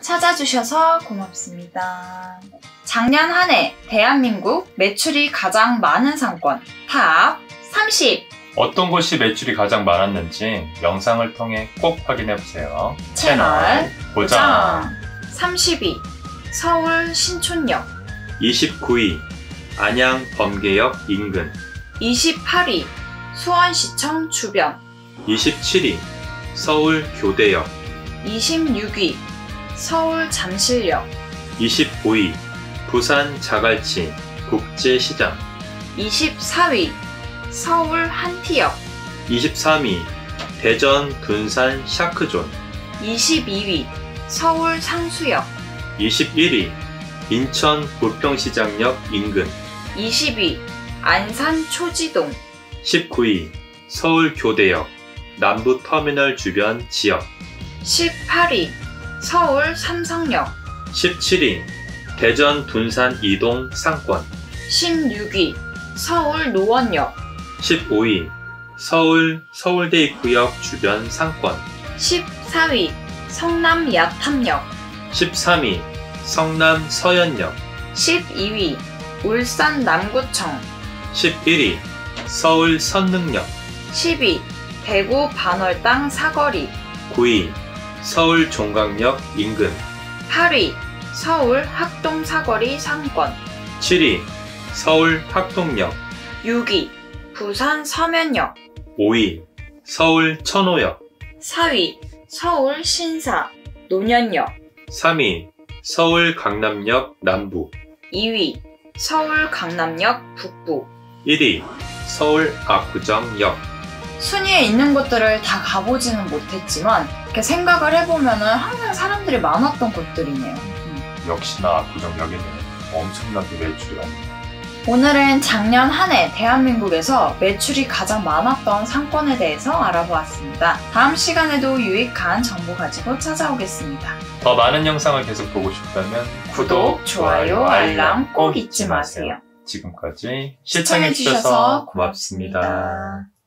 찾아주셔서 고맙습니다. 작년 한 해 대한민국 매출이 가장 많은 상권 탑 30. 어떤 곳이 매출이 가장 많았는지 영상을 통해 꼭 확인해보세요. 채널 고정! 30위. 서울 신촌역 29위 안양 범계역 인근 28위 수원시청 주변 27위 서울 교대역 26위 서울 잠실역 25위 부산 자갈치 국제시장. 24위 서울 한티역. 23위 대전 둔산 샤크존. 22위 서울 상수역. 21위 인천 부평시장역 인근. 20위 안산 초지동. 19위 서울 교대역 남부터미널 주변 지역. 18위 서울 삼성역 17위 대전 둔산 이동 상권. 16위 서울 노원역 15위 서울 서울대 입구역 주변 상권. 14위 성남 야탐역 13위 성남 서현역. 12위 울산 남구청 11위 서울 선릉역. 10위 대구 반월당 사거리 9위 서울 종강역 인근. 8위 서울 학동 사거리 상권. 7위 서울 학동역. 6위 부산 서면역. 5위 서울 천호역. 4위 서울 신사 노년역. 3위 서울 강남역 남부. 2위 서울 강남역 북부. 1위 서울 압구정역 순위에 있는 곳들을 다 가보지는 못했지만 이렇게 생각을 해보면은 항상 사람들이 많았던 곳들이네요. 음. 역시나 압구정역에는 엄청나게 매출이 많습니다. 오늘은 작년 한 해 대한민국에서 매출이 가장 많았던 상권에 대해서 알아보았습니다. 다음 시간에도 유익한 정보 가지고 찾아오겠습니다. 더 많은 영상을 계속 보고 싶다면 구독, 좋아요, 알람 꼭 잊지 마세요. 지금까지 시청해주셔서 시청해주셔서 고맙습니다. 고맙습니다.